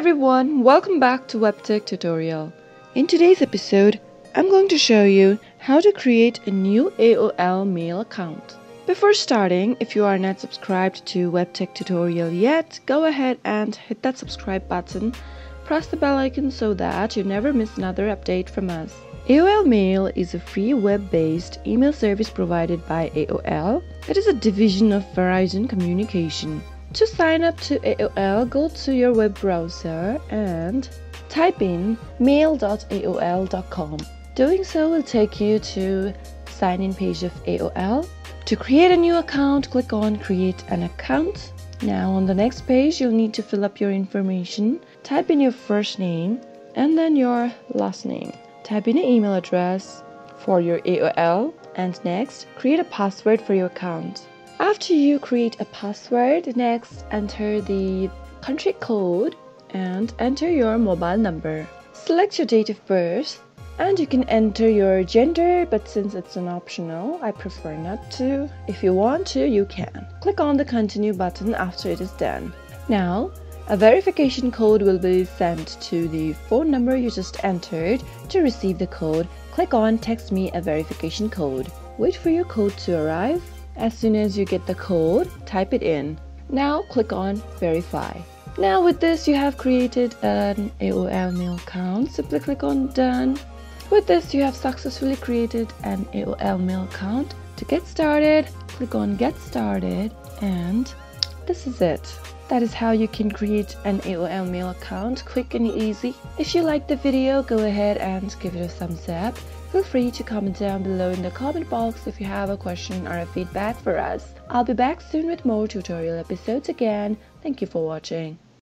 everyone, welcome back to WebTech tutorial. In today's episode, I'm going to show you how to create a new AOL mail account. Before starting, if you are not subscribed to WebTech tutorial yet, go ahead and hit that subscribe button. Press the bell icon so that you never miss another update from us. AOL Mail is a free web-based email service provided by AOL. It is a division of Verizon Communication. To sign up to AOL, go to your web browser and type in mail.aol.com. Doing so will take you to the sign in page of AOL. To create a new account, click on create an account. Now on the next page, you'll need to fill up your information. Type in your first name and then your last name. Type in an email address for your AOL and next, create a password for your account. After you create a password, next enter the country code and enter your mobile number. Select your date of birth and you can enter your gender but since it's an optional, I prefer not to. If you want to, you can. Click on the continue button after it is done. Now, a verification code will be sent to the phone number you just entered. To receive the code, click on text me a verification code. Wait for your code to arrive as soon as you get the code, type it in. Now click on verify. Now with this you have created an AOL mail account. Simply click on done. With this you have successfully created an AOL mail account. To get started, click on get started and this is it. That is how you can create an AOL mail account quick and easy. If you liked the video, go ahead and give it a thumbs up. Feel free to comment down below in the comment box if you have a question or a feedback for us. I'll be back soon with more tutorial episodes again. Thank you for watching.